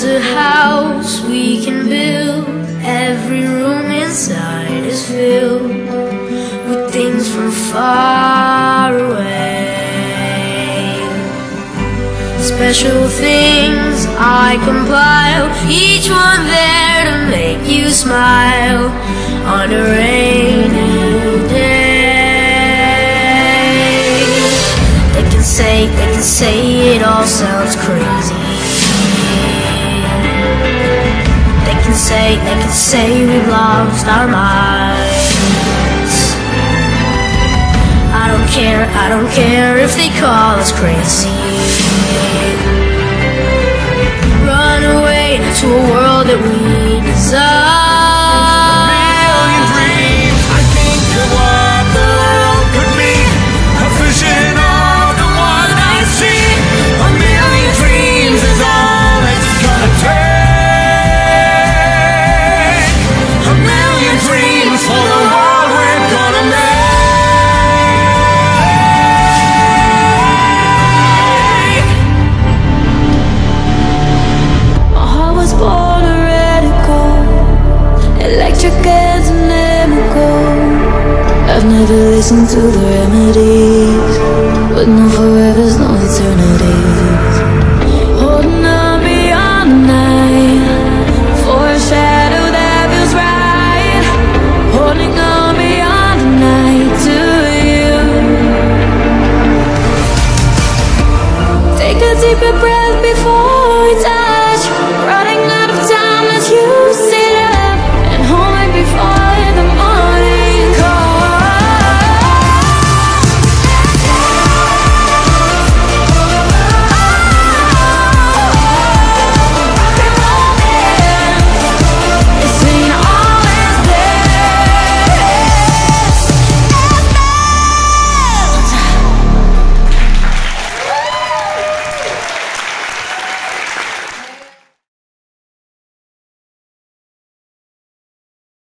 house we can build. Every room inside is filled with things from far away. Special things I compile, each one there to make you smile on a rainy day. They can say, they can say it all sounds crazy. Can say, they can say we've lost our minds. I don't care, I don't care if they call us crazy. Run away to a world that we desire. Never listened to the remedies, but eternity.